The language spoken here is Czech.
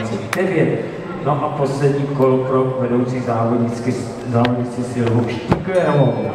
29. No a poslední kolo pro vedoucí závodníky, závodnici Silvu Štiklerovou.